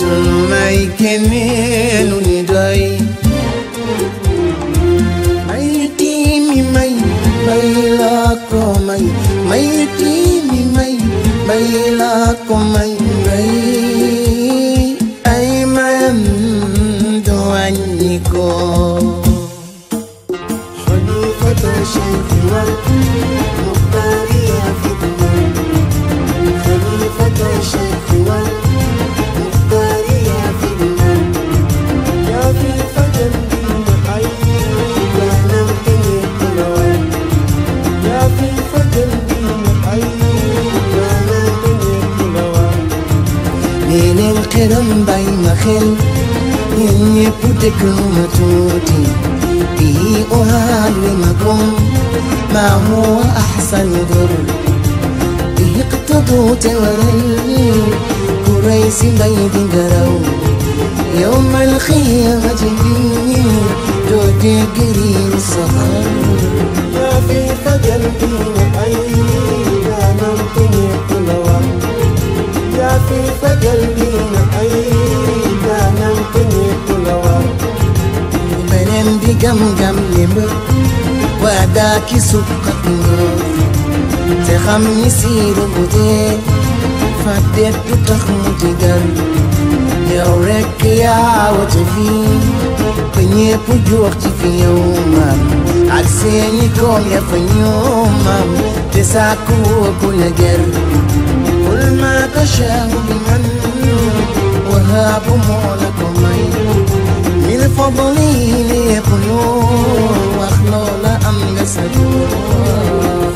Tumaike menu ni dai Mai timi mai mai la ko mai. Mai timi mai mai la ko mai. كرم باي مخل يني بوتكرو متوتي إي أعلمكم ما هو أحسن ذر إي قطبو توري كريسي بيد قرو يوم الخيامة دي توتي قريب الصهر يا في فجر دين عيني sukkatni te xam ni siiru bu dee fàtteet du tax mu digal yow rekk yaa wote fii ba ñépp joox ci fi yow te sàkku woo ger kul maa tashaahu bi o wahaabu moo la ko may min fadlihi lépp loo wax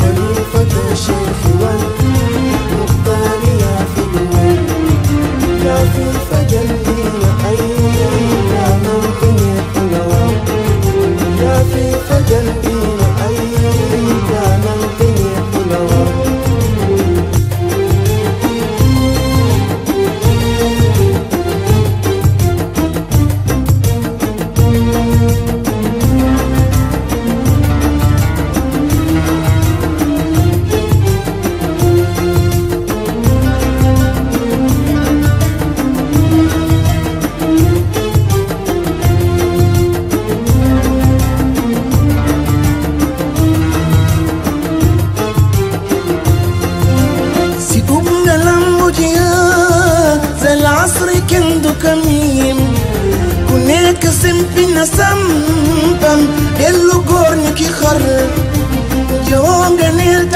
ङ्गदोष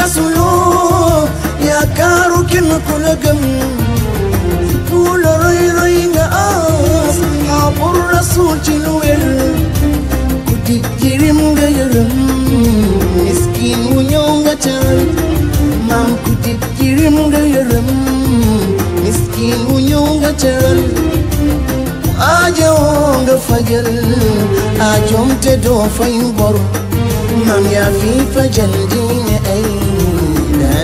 sulu ya karu kin kulagam kula rai rai na as habur rasul chilwel kuti jirim gayaram miskin unyonga chal. Mam kuti jirim gayaram miskin unyonga chal. Aja onga fajal mam ya fi ay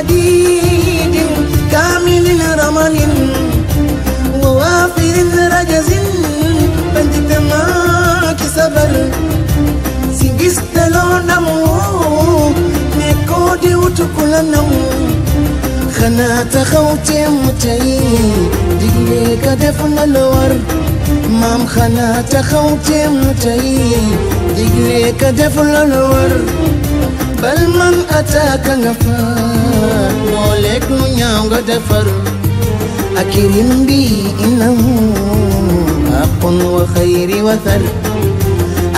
حديد كامل رمل ووافر رجز بنت معك صبر سجست لونه نكودي وتكلنه خنات خوتي متي ديك كدفن الورد مام خنات خوتي متي ديك كدفن الورد بل من أتاك نفاق xayri wa thar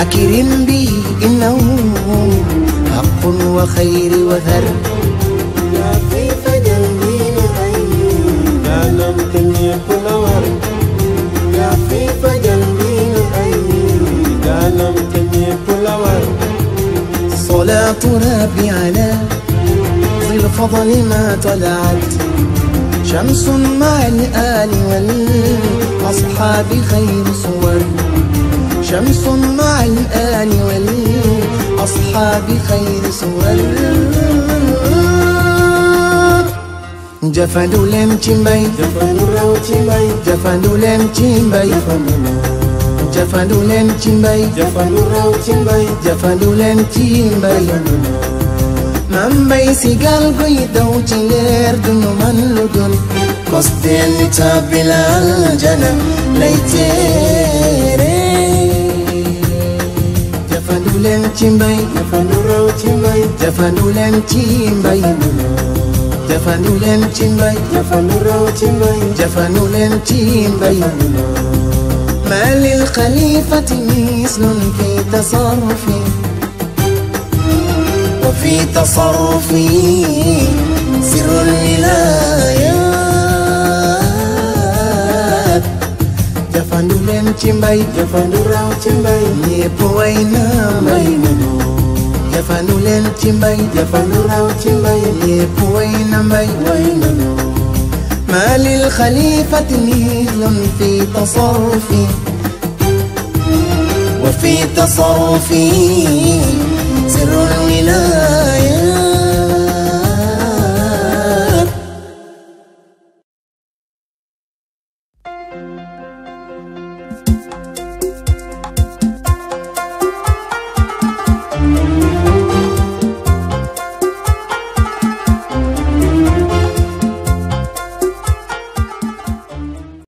akirim bi innahu haqqun wa xayri wa thar yaa fi fajal diine ay daanam te ñépp la war yaa fi fajal diine ay daanam te ñépp la war صلاة ربي على الفضل ما طلعت. شمس مع الآل والأصحاب خير صور. شمس مع الآل والأصحاب خير صور. جفندو لم jafandu raw ci mbay جفندو لم na جفندو لم jafandu raw ci mbay جفندو لم تشمبي نم بيسي قلبي دو تير دنو من لدن قصدين تابل الجنة ليتيري جفنو لن تيمبي جفنو رو تيمبي جفنو لن تيمبي جفنو لن تيمبي جفنو رو تيمبي جفنو لن تيمبي ما للخليفة مثل في تصرفي na mbay jafandu leen ci mbay jafandu raw ci mbay ñépp way na mbay way nanu ما للخليفة مثل في تصرفي وفي تصرفي سر الولاد